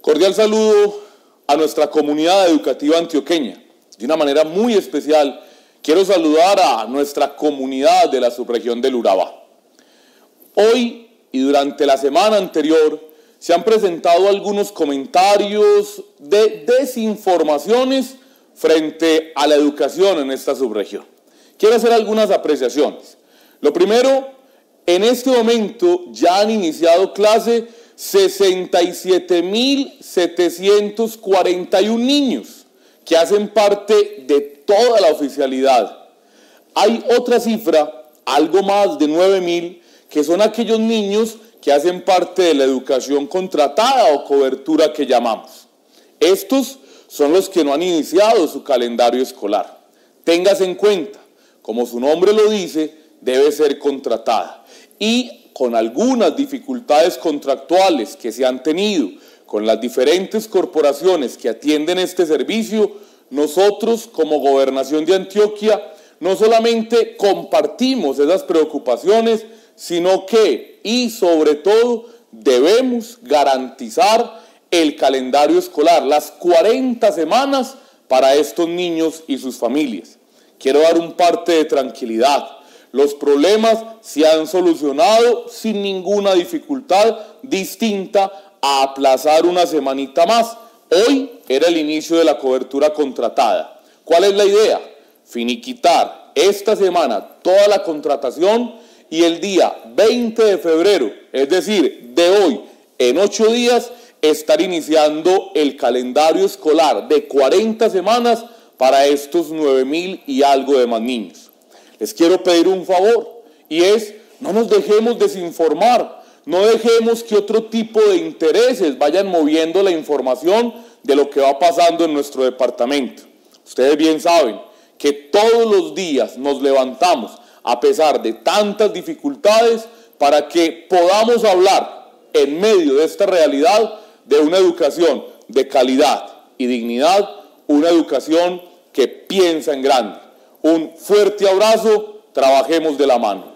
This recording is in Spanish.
Cordial saludo a nuestra comunidad educativa antioqueña. De una manera muy especial, quiero saludar a nuestra comunidad de la subregión del Urabá. Hoy y durante la semana anterior se han presentado algunos comentarios de desinformaciones frente a la educación en esta subregión. Quiero hacer algunas apreciaciones. Lo primero, en este momento ya han iniciado clase 67.741 niños que hacen parte de toda la oficialidad. Hay otra cifra, algo más de 9.000, que son aquellos niños que hacen parte de la educación contratada o cobertura que llamamos. Estos son los que no han iniciado su calendario escolar. Téngase en cuenta, como su nombre lo dice, debe ser contratada. Y con algunas dificultades contractuales que se han tenido con las diferentes corporaciones que atienden este servicio, nosotros como gobernación de Antioquia no solamente compartimos esas preocupaciones, sino que, y sobre todo, debemos garantizar el calendario escolar, las 40 semanas para estos niños y sus familias. Quiero dar un parte de tranquilidad los problemas se han solucionado sin ninguna dificultad distinta a aplazar una semanita más. Hoy era el inicio de la cobertura contratada. ¿Cuál es la idea? Finiquitar esta semana toda la contratación y el día 20 de febrero, es decir, de hoy, en ocho días, estar iniciando el calendario escolar de 40 semanas para estos 9 mil y algo de más niños les quiero pedir un favor y es, no nos dejemos desinformar, no dejemos que otro tipo de intereses vayan moviendo la información de lo que va pasando en nuestro departamento. Ustedes bien saben que todos los días nos levantamos a pesar de tantas dificultades para que podamos hablar en medio de esta realidad de una educación de calidad y dignidad, una educación que piensa en grande. Un fuerte abrazo, trabajemos de la mano.